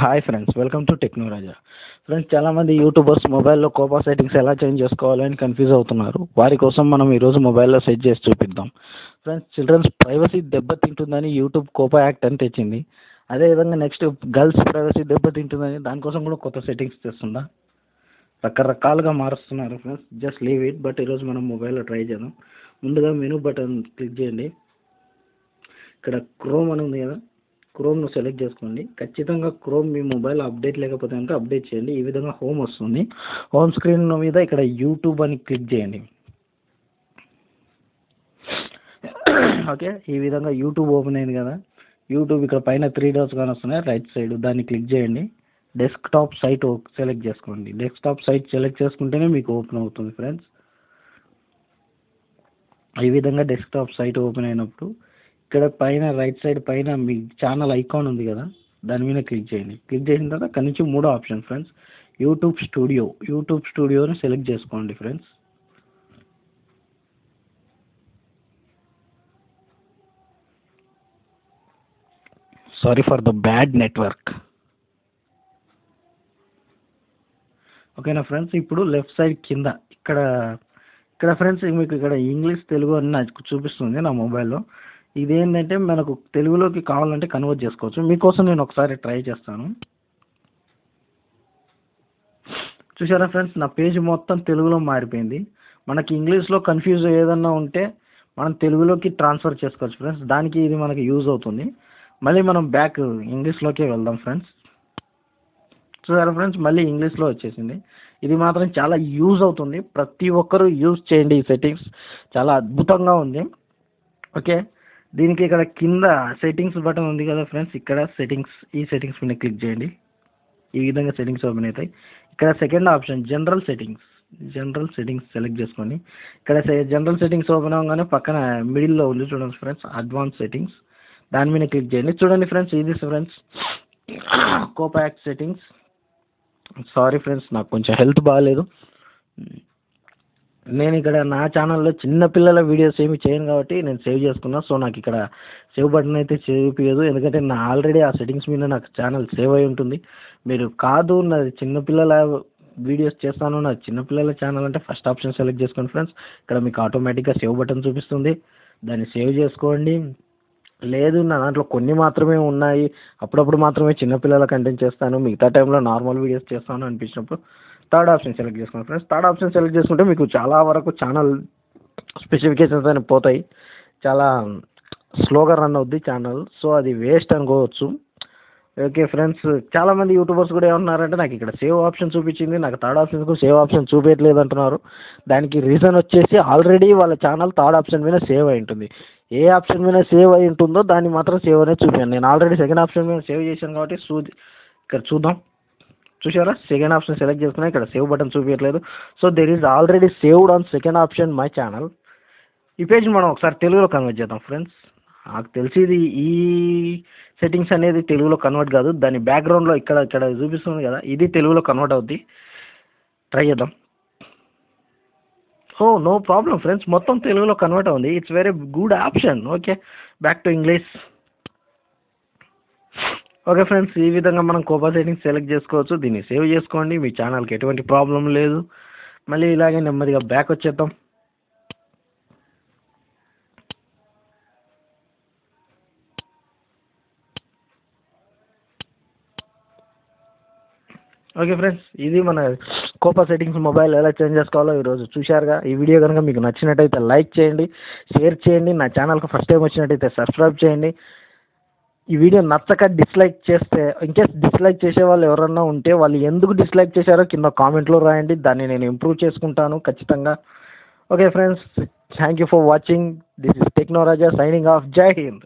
Hi friends welcome to Technoraja friends చాలామంది YouTubers మొబైల్లో COPPA settings ఎలా చేంజ్ చేసుకోవాలని కన్ఫ్యూజ్ అవుతున్నారు. వారి కోసం మనం ఈరోజు మొబైల్లో సెట్ చేసి చూపిద్దాం. ఫ్రెండ్స్ చిల్డ్రన్స్ ప్రైవసీ దెబ్బతింటుందని యూట్యూబ్ కోపా యాక్ట్ అని తెచ్చింది. అదేవిధంగా నెక్స్ట్ గర్ల్స్ ప్రైవసీ దెబ్బతింటుందని దానికోసం కూడా కొత్త సెట్టింగ్స్ తెస్తుందా? రకరకాలుగా మారుస్తున్నారు friends just leave it but ఈరోజు మనం మొబైల్లో ట్రై చేద్దాం. ముందుగా మెనూ బటన్ క్లిక్ చేయండి. ఇక్కడ క్రోమ్ అని ఉంది కదా. క్రోమ్ను సెలెక్ట్ చేసుకోండి. ఖచ్చితంగా క్రోమ్ మీ మొబైల్ అప్డేట్ లేకపోతే కనుక అప్డేట్ చేయండి. ఈ విధంగా హోమ్ వస్తుంది. హోమ్ స్క్రీన్ మీద ఇక్కడ యూట్యూబ్ అని క్లిక్ చేయండి. ఓకే ఈ విధంగా యూట్యూబ్ ఓపెన్ అయింది కదా. యూట్యూబ్ ఇక్కడ పైన త్రీ డాట్స్ కానీ వస్తున్నాయి రైట్ సైడ్ దాన్ని క్లిక్ చేయండి. డెస్క్టాప్ సైట్ సెలెక్ట్ చేసుకోండి. డెస్క్టాప్ సైట్ సెలెక్ట్ చేసుకుంటేనే మీకు ఓపెన్ అవుతుంది ఫ్రెండ్స్ ఈ విధంగా డెస్క్టాప్ సైట్ ఓపెన్ అయినప్పుడు ఇక్కడ పైన రైట్ సైడ్ పైన మీ ఛానల్ ఐకాన్ ఉంది కదా దాని మీద క్లిక్ చేయండి. క్లిక్ చేసిన తర్వాత అక్కడ నుంచి మూడో option friends YouTube studio YouTube స్టూడియోని select చేసుకోండి friends sorry for the bad network ఓకేనా ఫ్రెండ్స్ ఇప్పుడు లెఫ్ట్ సైడ్ కింద ఇక్కడ ఇక్కడ ఫ్రెండ్స్ మీకు ఇక్కడ ఇంగ్లీష్ తెలుగు అని నాకు చూపిస్తుంది నా మొబైల్లో ఇదేంటంటే మనకు తెలుగులోకి కావాలంటే కన్వర్ట్ చేసుకోవచ్చు. మీకోసం నేను ఒకసారి ట్రై చేస్తాను. చూసారా ఫ్రెండ్స్ నా పేజ్ మొత్తం తెలుగులో మారిపోయింది. మనకి ఇంగ్లీష్లో కన్ఫ్యూజ్ ఏదన్నా ఉంటే మనం తెలుగులోకి ట్రాన్స్ఫర్ చేసుకోవచ్చు ఫ్రెండ్స్ దానికి ఇది మనకి యూజ్ అవుతుంది. మళ్ళీ మనం బ్యాక్ ఇంగ్లీష్లోకే వెళ్దాం ఫ్రెండ్స్ చూసారా ఫ్రెండ్స్ మళ్ళీ ఇంగ్లీష్లో వచ్చేసింది. ఇది మాత్రం చాలా యూజ్ అవుతుంది. ప్రతి ఒక్కరూ యూజ్ చేయండి ఈ సెట్టింగ్స్ చాలా అద్భుతంగా ఉంది. ఓకే దీనికి ఇక్కడ కింద సెట్టింగ్స్ బటన్ ఉంది కదా ఫ్రెండ్స్ ఇక్కడ సెట్టింగ్స్ ఈ సెట్టింగ్స్ మీద క్లిక్ చేయండి. ఈ విధంగా సెట్టింగ్స్ ఓపెన్ అవుతాయి. ఇక్కడ second option general settings general settings select చేసుకోండి. ఇక్కడ జనరల్ సెట్టింగ్స్ ఓపెన్ అవ్వగానే పక్కన మిడిల్లో ఉంది చూడండి ఫ్రెండ్స్ అడ్వాన్స్ సెట్టింగ్స్ దాని మీద క్లిక్ చేయండి. చూడండి ఫ్రెండ్స్ ఇది ఫ్రెండ్స్ కోపాక్ సెట్టింగ్స్ సారీ ఫ్రెండ్స్ నాకు కొంచెం హెల్త్ బాగాలేదు నేను ఇక్కడ నా ఛానల్లో చిన్నపిల్లల వీడియోస్ ఏమి చేయను కాబట్టి నేను సేవ్ చేసుకున్నా. సో నాకు ఇక్కడ సేవ్ బటన్ అయితే చూపించదు ఎందుకంటే నా ఆల్రెడీ ఆ సెట్టింగ్స్ మీద నాకు ఛానల్ సేవ్ అయి ఉంటుంది. మీరు కాదు నాది చిన్నపిల్లల వీడియోస్ చేస్తాను. నా చిన్నపిల్లల ఛానల్ అంటే ఫస్ట్ ఆప్షన్ సెలెక్ట్ చేసుకోండి ఫ్రెండ్స్ ఇక్కడ మీకు ఆటోమేటిక్గా సేవ్ బటన్ చూపిస్తుంది. దాన్ని సేవ్ చేసుకోండి. లేదు నా దాంట్లో కొన్ని మాత్రమే ఉన్నాయి. అప్పుడప్పుడు మాత్రమే చిన్నపిల్లల కంటెంట్ చేస్తాను. మిగతా టైంలో నార్మల్ వీడియోస్ చేస్తాను అనిపించినప్పుడు థర్డ్ ఆప్షన్ సెలెక్ట్ చేసుకోండి ఫ్రెండ్స్ థర్డ్ ఆప్షన్ సెలెక్ట్ చేసుకుంటే మీకు చాలా వరకు ఛానల్ స్పెసిఫికేషన్స్ అని పోతాయి. చాలా స్లోగా రన్ అవుద్ది ఛానల్ సో అది వేస్ట్ అనుకోవచ్చు. ఓకే ఫ్రెండ్స్ చాలామంది యూట్యూబర్స్ కూడా ఏమన్నారంటే నాకు ఇక్కడ సేవ్ ఆప్షన్ చూపించింది. నాకు థర్డ్ ఆప్షన్ సేవ్ ఆప్షన్ చూపించట్లేదు అంటున్నారు. దానికి రీజన్ వచ్చేసి ఆల్రెడీ వాళ్ళ ఛానల్ థర్డ్ ఆప్షన్ మీద సేవ్ అయి ఉంటుంది. ఏ ఆప్షన్ మీద సేవ్ అయి ఉంటుందో దాన్ని మాత్రం సేవ్ అనేది చూపించాను నేను ఆల్రెడీ సెకండ్ ఆప్షన్ మీద సేవ్ చేశాను కాబట్టి చూ ఇక్కడ చూద్దాం. చూసారా సెకండ్ ఆప్షన్ సెలెక్ట్ చేసుకున్నా ఇక్కడ సేవ్ బటన్ చూపించట్లేదు so there is already saved on second option my channel ఈ పేజ్ మనం ఒకసారి తెలుగులో కన్వర్ట్ చేద్దాం ఫ్రెండ్స్ నాకు తెలిసి ఇది ఈ సెట్టింగ్స్ అనేది తెలుగులో కన్వర్ట్ కాదు. దాని బ్యాక్గ్రౌండ్లో ఇక్కడ ఇక్కడ చూపిస్తుంది కదా ఇది తెలుగులో కన్వర్ట్ అవుద్ది. ట్రై చేద్దాం. So no problem friends. మొత్తం తెలుగులో convert అవుంది. It's very good option okay back to English okay friends ఈ విధంగా మనం కోపా సెట్టింగ్స్ సెలెక్ట్ చేసుకోవచ్చు. దీన్ని సేవ్ చేసుకోండి. మీ ఛానల్కి ఎటువంటి ప్రాబ్లం లేదు. మళ్ళీ ఇలాగే నెమ్మదిగా బ్యాక్ వచ్చేద్దాం. ఓకే ఫ్రెండ్స్ ఇది మన కోపా సెట్టింగ్స్ మొబైల్ ఎలా చేంజ్ చేసుకోవాలో ఈరోజు చూశారుగా. ఈ వీడియో కనుక మీకు నచ్చినట్టయితే లైక్ చేయండి షేర్ చేయండి నా ఛానల్కి ఫస్ట్ టైం వచ్చినట్టయితే సబ్స్క్రైబ్ చేయండి. ఈ వీడియో నచ్చక డిస్లైక్ చేస్తే ఇన్కేస్ డిస్లైక్ చేసే వాళ్ళు ఎవరన్నా ఉంటే వాళ్ళు ఎందుకు డిస్లైక్ చేశారో కింద కామెంట్లో రాయండి. దాన్ని నేను ఇంప్రూవ్ చేసుకుంటాను ఖచ్చితంగా. Okay friends thank you for watching this is Technoraja signing off Jai Hind